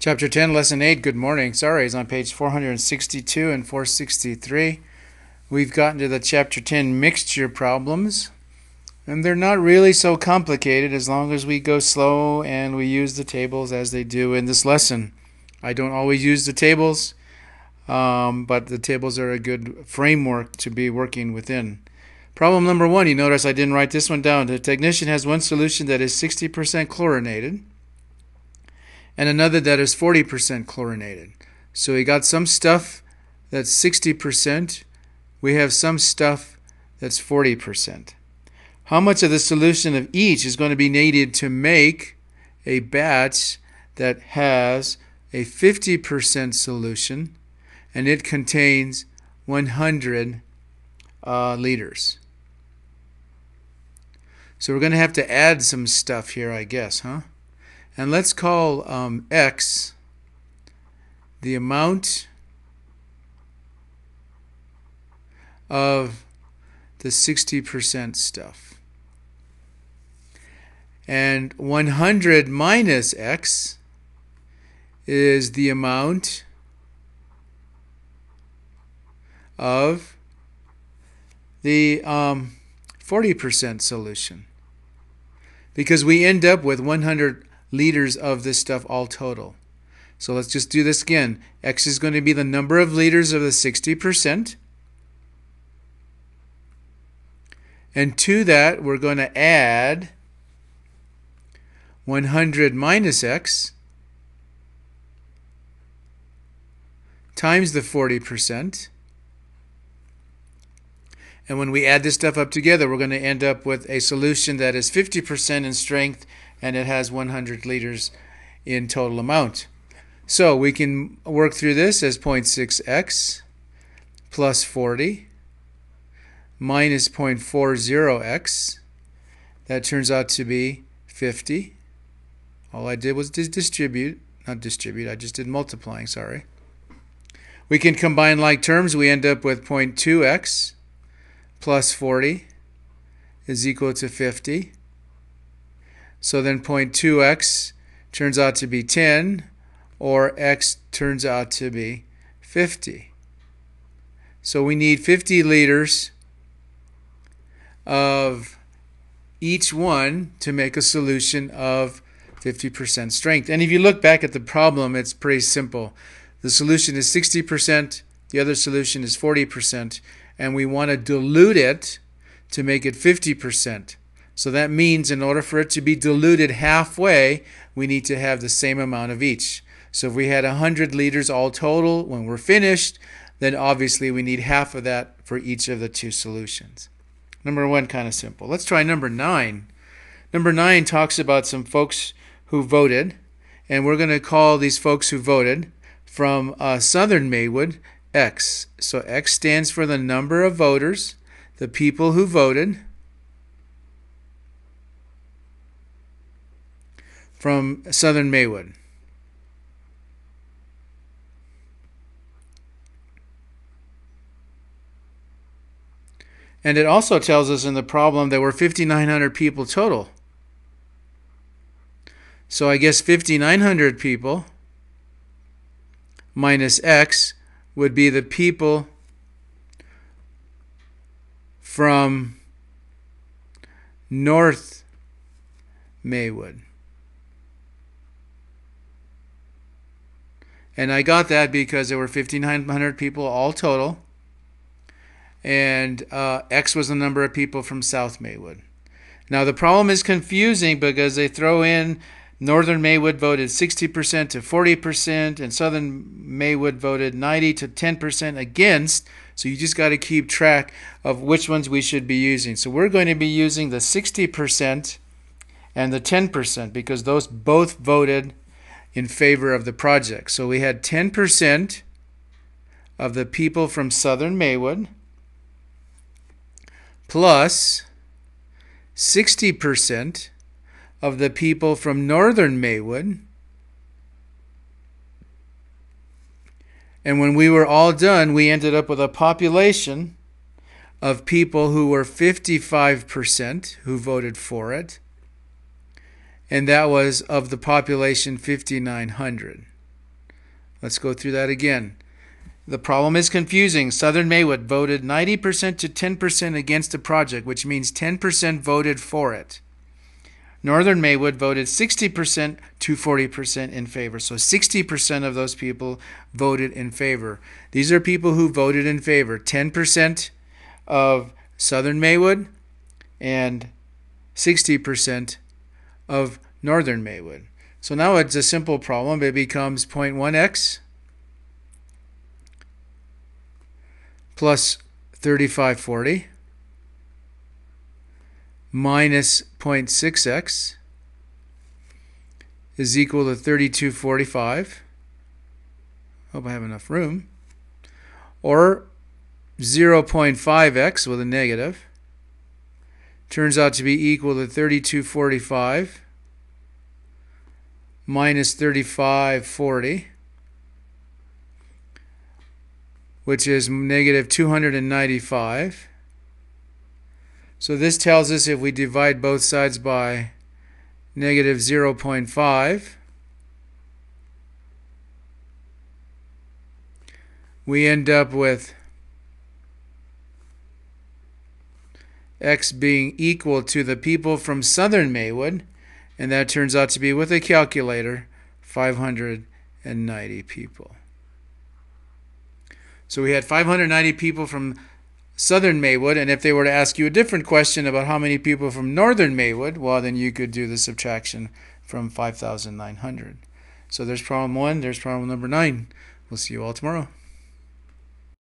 Chapter 10, Lesson 8, Good Morning. Sorry, it's on page 462 and 463. We've gotten to the Chapter 10 mixture problems, and they're not really so complicated as long as we go slow and we use the tables as they do in this lesson. I don't always use the tables, um, but the tables are a good framework to be working within. Problem number one, you notice I didn't write this one down. The technician has one solution that is 60% chlorinated and another that is 40% chlorinated. So we got some stuff that's 60%, we have some stuff that's 40%. How much of the solution of each is going to be needed to make a batch that has a 50% solution and it contains 100 uh, liters? So we're going to have to add some stuff here, I guess, huh? And let's call um, x the amount of the 60% stuff. And 100 minus x is the amount of the um, 40% solution. Because we end up with 100 liters of this stuff all total. So let's just do this again. X is going to be the number of liters of the 60%. And to that, we're going to add 100 minus x times the 40%. And when we add this stuff up together, we're going to end up with a solution that is 50% in strength and it has 100 liters in total amount. So we can work through this as 0.6x plus 40 minus 0.40x. That turns out to be 50. All I did was distribute, not distribute, I just did multiplying, sorry. We can combine like terms. We end up with 0.2x plus 40 is equal to 50. So then 0.2x turns out to be 10, or x turns out to be 50. So we need 50 liters of each one to make a solution of 50% strength. And if you look back at the problem, it's pretty simple. The solution is 60%, the other solution is 40%, and we want to dilute it to make it 50%. So that means in order for it to be diluted halfway, we need to have the same amount of each. So if we had 100 liters all total when we're finished, then obviously we need half of that for each of the two solutions. Number one, kind of simple. Let's try number nine. Number nine talks about some folks who voted, and we're going to call these folks who voted from uh, Southern Maywood X. So X stands for the number of voters, the people who voted. From Southern Maywood. And it also tells us in the problem that there were 5,900 people total. So I guess 5,900 people minus x would be the people from North Maywood. And I got that because there were 1,500 people all total. And uh, X was the number of people from South Maywood. Now, the problem is confusing because they throw in Northern Maywood voted 60% to 40%, and Southern Maywood voted 90 to 10% against. So you just got to keep track of which ones we should be using. So we're going to be using the 60% and the 10% because those both voted in favor of the project. So we had 10% of the people from southern Maywood plus 60% of the people from northern Maywood. And when we were all done, we ended up with a population of people who were 55% who voted for it and that was of the population 5,900. Let's go through that again. The problem is confusing. Southern Maywood voted 90% to 10% against the project, which means 10% voted for it. Northern Maywood voted 60% to 40% in favor. So 60% of those people voted in favor. These are people who voted in favor. 10% of Southern Maywood and 60% of Northern Maywood. So now it's a simple problem. It becomes 0.1x plus 3540 minus 0.6x is equal to 3245. Hope I have enough room. Or 0.5x with a negative turns out to be equal to 3245 minus 3540 which is negative 295 so this tells us if we divide both sides by negative 0.5, we end up with x being equal to the people from southern Maywood, and that turns out to be, with a calculator, 590 people. So we had 590 people from southern Maywood, and if they were to ask you a different question about how many people from northern Maywood, well, then you could do the subtraction from 5,900. So there's problem one, there's problem number nine. We'll see you all tomorrow.